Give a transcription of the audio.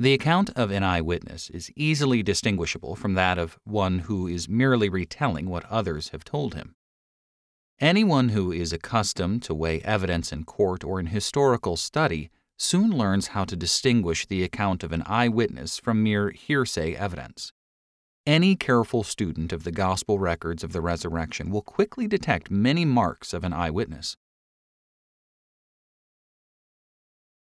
The account of an eyewitness is easily distinguishable from that of one who is merely retelling what others have told him. Anyone who is accustomed to weigh evidence in court or in historical study soon learns how to distinguish the account of an eyewitness from mere hearsay evidence. Any careful student of the gospel records of the resurrection will quickly detect many marks of an eyewitness.